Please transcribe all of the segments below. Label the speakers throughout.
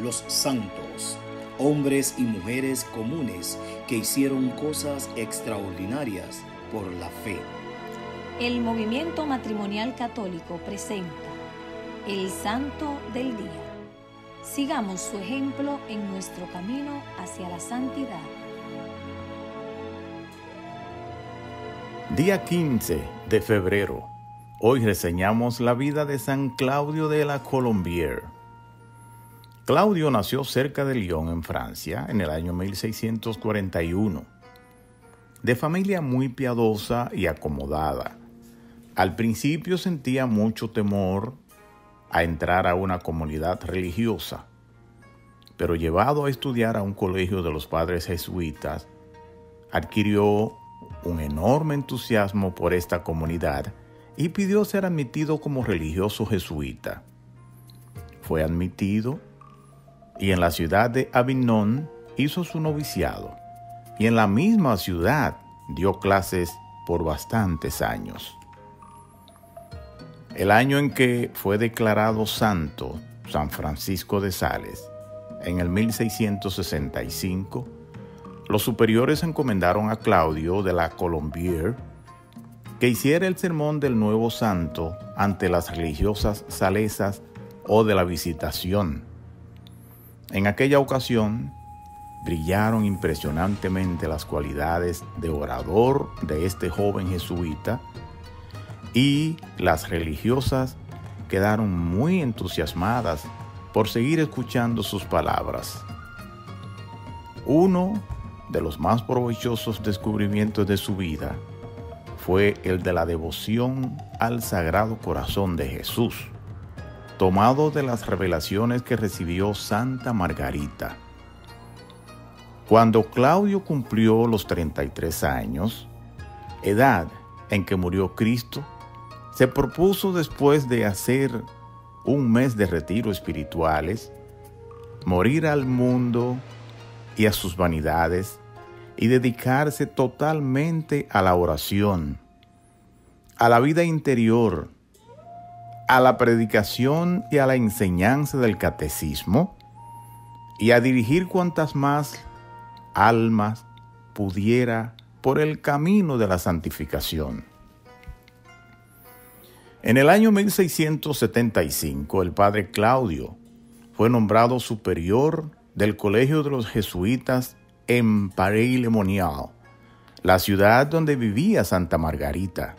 Speaker 1: los santos, hombres y mujeres comunes que hicieron cosas extraordinarias por la fe.
Speaker 2: El movimiento matrimonial católico presenta el Santo del Día. Sigamos su ejemplo en nuestro camino hacia la santidad.
Speaker 3: Día 15 de febrero. Hoy reseñamos la vida de San Claudio de la Colombière. Claudio nació cerca de Lyon, en Francia, en el año 1641. De familia muy piadosa y acomodada. Al principio sentía mucho temor a entrar a una comunidad religiosa, pero llevado a estudiar a un colegio de los padres jesuitas, adquirió un enorme entusiasmo por esta comunidad y pidió ser admitido como religioso jesuita. Fue admitido y en la ciudad de Avignon hizo su noviciado y en la misma ciudad dio clases por bastantes años. El año en que fue declarado santo San Francisco de Sales, en el 1665, los superiores encomendaron a Claudio de la Colombière que hiciera el sermón del nuevo santo ante las religiosas salesas o de la visitación. En aquella ocasión, brillaron impresionantemente las cualidades de orador de este joven jesuita y las religiosas quedaron muy entusiasmadas por seguir escuchando sus palabras. Uno de los más provechosos descubrimientos de su vida fue el de la devoción al Sagrado Corazón de Jesús, tomado de las revelaciones que recibió Santa Margarita. Cuando Claudio cumplió los 33 años, edad en que murió Cristo, se propuso después de hacer un mes de retiro espirituales, morir al mundo y a sus vanidades y dedicarse totalmente a la oración, a la vida interior, a la predicación y a la enseñanza del catecismo y a dirigir cuantas más almas pudiera por el camino de la santificación. En el año 1675, el padre Claudio fue nombrado superior del Colegio de los Jesuitas en Paris-le-Monial, la ciudad donde vivía Santa Margarita.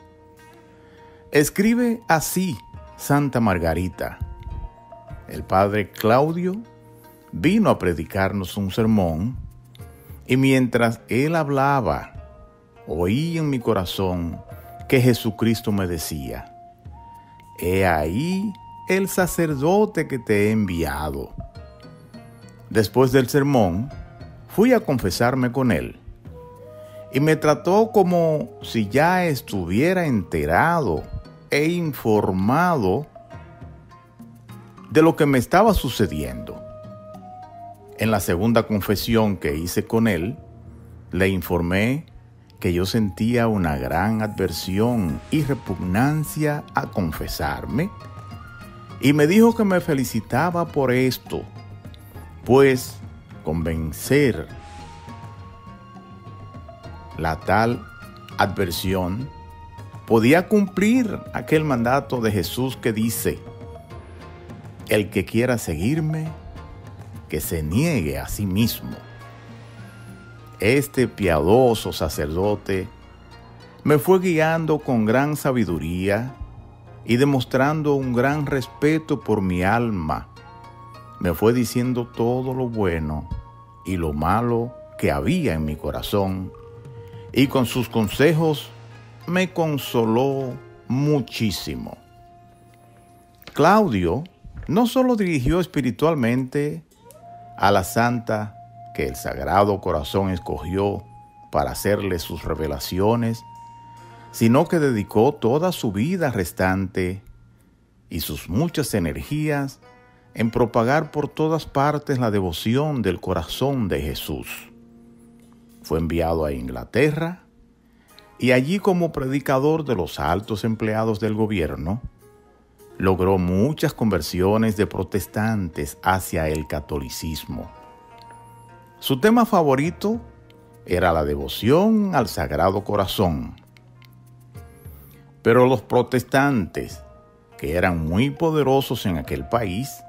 Speaker 3: Escribe así Santa Margarita. El padre Claudio vino a predicarnos un sermón y mientras él hablaba, oí en mi corazón que Jesucristo me decía, He ahí el sacerdote que te he enviado. Después del sermón, fui a confesarme con él y me trató como si ya estuviera enterado e informado de lo que me estaba sucediendo. En la segunda confesión que hice con él, le informé que yo sentía una gran adversión y repugnancia a confesarme, y me dijo que me felicitaba por esto, pues convencer la tal adversión podía cumplir aquel mandato de Jesús que dice, el que quiera seguirme, que se niegue a sí mismo este piadoso sacerdote me fue guiando con gran sabiduría y demostrando un gran respeto por mi alma. Me fue diciendo todo lo bueno y lo malo que había en mi corazón y con sus consejos me consoló muchísimo. Claudio no solo dirigió espiritualmente a la Santa que el Sagrado Corazón escogió para hacerle sus revelaciones, sino que dedicó toda su vida restante y sus muchas energías en propagar por todas partes la devoción del corazón de Jesús. Fue enviado a Inglaterra y allí como predicador de los altos empleados del gobierno, logró muchas conversiones de protestantes hacia el catolicismo. Su tema favorito era la devoción al Sagrado Corazón. Pero los protestantes, que eran muy poderosos en aquel país,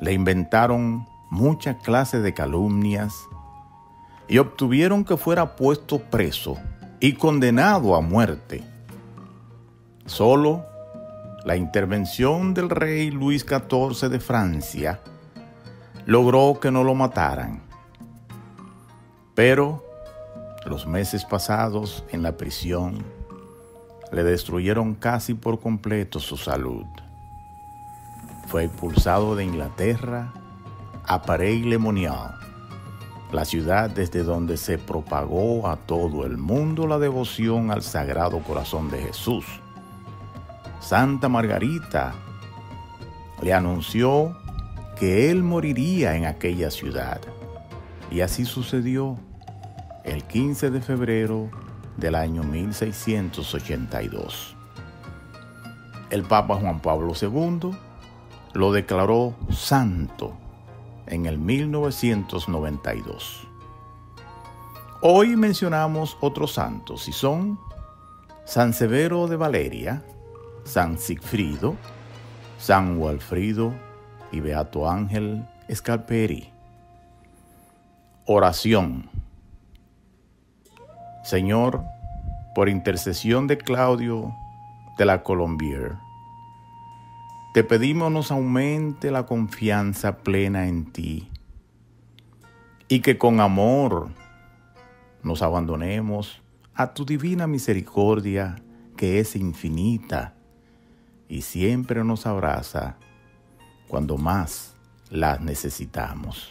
Speaker 3: le inventaron muchas clases de calumnias y obtuvieron que fuera puesto preso y condenado a muerte. Solo la intervención del rey Luis XIV de Francia logró que no lo mataran. Pero los meses pasados en la prisión le destruyeron casi por completo su salud. Fue expulsado de Inglaterra a Paris-le-Monial, la ciudad desde donde se propagó a todo el mundo la devoción al Sagrado Corazón de Jesús. Santa Margarita le anunció que él moriría en aquella ciudad. Y así sucedió el 15 de febrero del año 1682. El Papa Juan Pablo II lo declaró santo en el 1992. Hoy mencionamos otros santos y son San Severo de Valeria, San Sigfrido, San Walfrido y Beato Ángel Scalperi. Oración. Señor, por intercesión de Claudio de la Colombier, te pedimos nos aumente la confianza plena en ti y que con amor nos abandonemos a tu divina misericordia que es infinita y siempre nos abraza cuando más las necesitamos.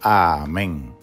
Speaker 3: Amén.